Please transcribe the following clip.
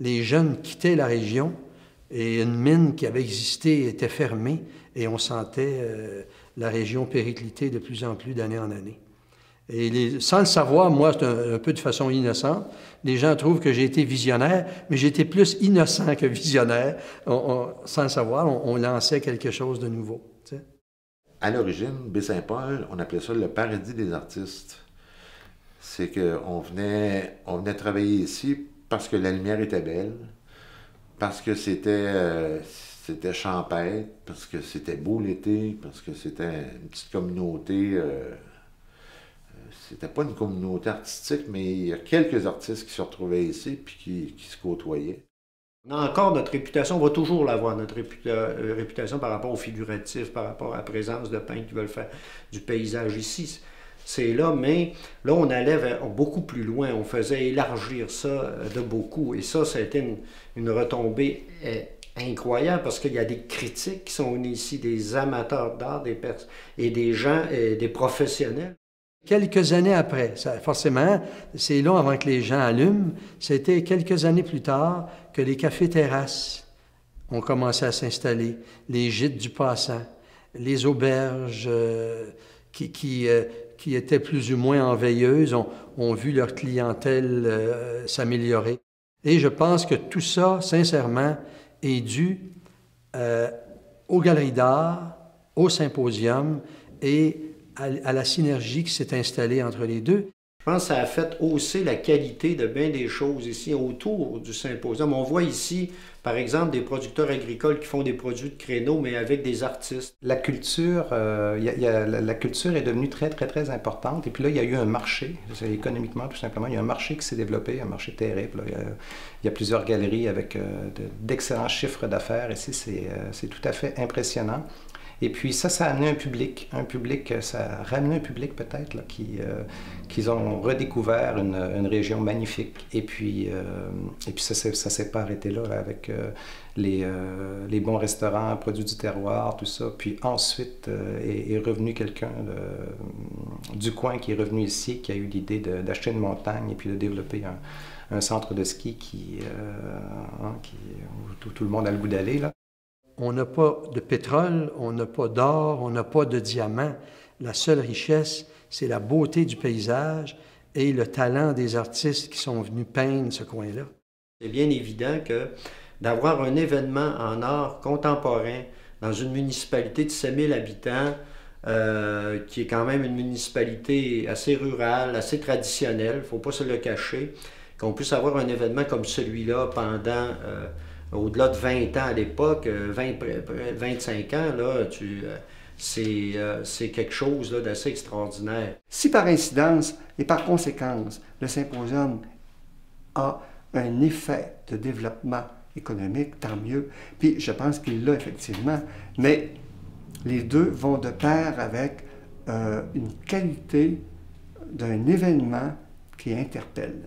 Les jeunes quittaient la région et une mine qui avait existé était fermée et on sentait euh, la région péricliter de plus en plus d'année en année. Et sans le savoir, moi, c'est un, peu de façon innocente, les gens trouvent que j'ai été visionnaire, mais j'étais plus innocent que visionnaire. sans le savoir, on, lançait quelque chose de nouveau. À l'origine, Baie-Saint-Paul, on appelait ça le paradis des artistes. C'est qu'on venait, on venait travailler ici parce que la lumière était belle, parce que c'était euh, c'était champêtre, parce que c'était beau l'été, parce que c'était une petite communauté. Euh, c'était pas une communauté artistique, mais il y a quelques artistes qui se retrouvaient ici puis qui, qui se côtoyaient. On a encore notre réputation, on va toujours l'avoir, notre euh, réputation par rapport au figuratif, par rapport à la présence de peintres qui veulent faire du paysage ici. C'est là, mais là, on allait beaucoup plus loin, on faisait élargir ça euh, de beaucoup. Et ça, ça a été une, une retombée euh, incroyable parce qu'il y a des critiques qui sont venus ici, des amateurs d'art des et des gens, et des professionnels. Quelques années après, forcément, c'est long avant que les gens allument, c'était quelques années plus tard que les cafés-terrasses ont commencé à s'installer, les gîtes du passant, les auberges euh, qui, qui, euh, qui, étaient plus ou moins en veilleuse ont, ont vu leur clientèle euh, s'améliorer. Et je pense que tout ça, sincèrement, est dû aux galeries d'art, au symposium et à, la synergie qui s'est installée entre les deux. Je pense que ça a fait hausser la qualité de bien des choses ici autour du symposium. On voit ici, par exemple, des producteurs agricoles qui font des produits de créneaux, mais avec des artistes. La culture, euh, est devenue très, très, très importante. Et puis là, il y a eu un marché, économiquement tout simplement. Il y a un marché qui s'est développé, un marché terrible. Il, y a, plusieurs galeries avec euh, d'excellents chiffres d'affaires. Ici, euh, c'est tout à fait impressionnant. Et puis ça, ça a amené un public, un public, ça a ramené un public peut-être, qui, euh, ont redécouvert une, une, région magnifique. Et puis, euh, et puis ça ne s'est pas arrêté là, avec euh, les, les, bons restaurants, produits du terroir, tout ça. Puis ensuite est, revenu quelqu'un du coin qui est revenu ici, qui a eu l'idée d'acheter une montagne et puis de développer un, un centre de ski qui, hein, qui où tout, tout, le monde a le goût d'aller. Là on n'a pas de pétrole, on n'a pas d'or, on n'a pas de diamants. La seule richesse, c'est la beauté du paysage et le talent des artistes qui sont venus peindre ce coin-là. C'est bien évident que d'avoir un événement en art contemporain dans une municipalité de 5000 habitants, euh, qui est quand même une municipalité assez rurale, assez traditionnelle, il ne faut pas se le cacher, qu'on puisse avoir un événement comme celui-là pendant... Euh, au-delà de 20 ans à l'époque, 20, euh, 25 ans, là, euh, euh, c'est, quelque chose d'assez extraordinaire. Si par incidence et par conséquence, le symposium a un effet de développement économique, tant mieux. Puis je pense qu'il l'a effectivement. Mais les deux vont de pair avec une qualité d'un événement qui interpelle.